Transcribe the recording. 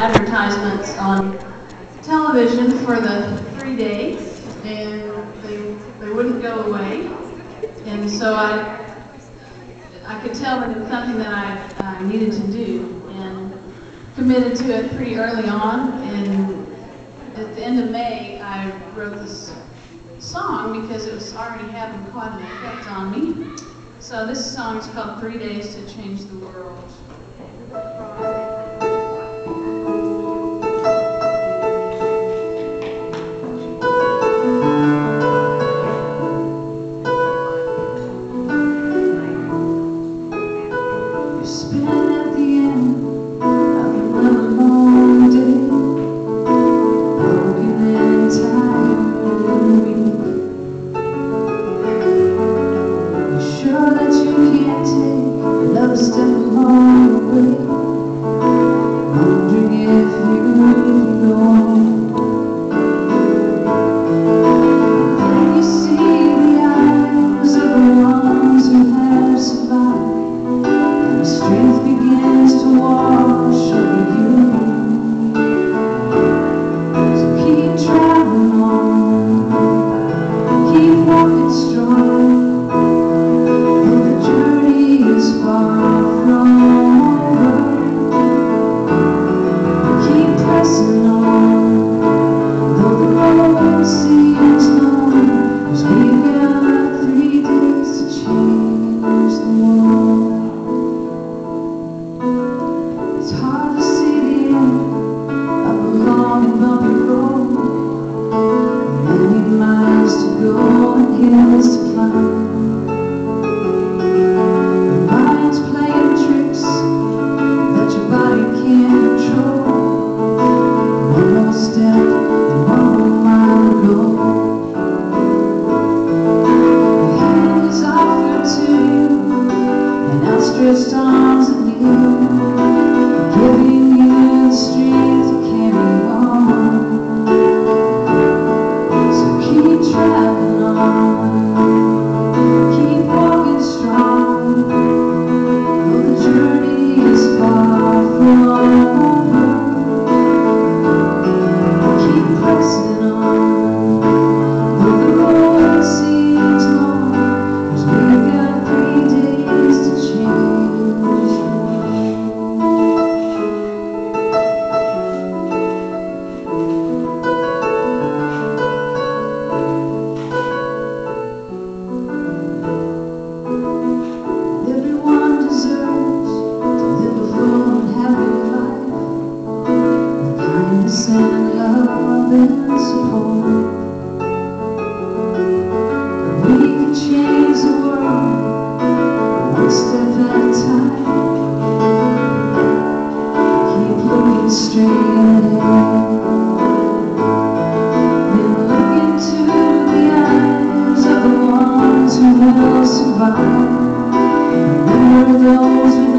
advertisements on television for the three days, and they, they wouldn't go away. And so I, I could tell that it was something that I, I needed to do, and committed to it pretty early on. And at the end of May, I wrote this song because it was already having quite an effect on me. So this song is called Three Days to Change the World. hills to climb. 봐. 무더운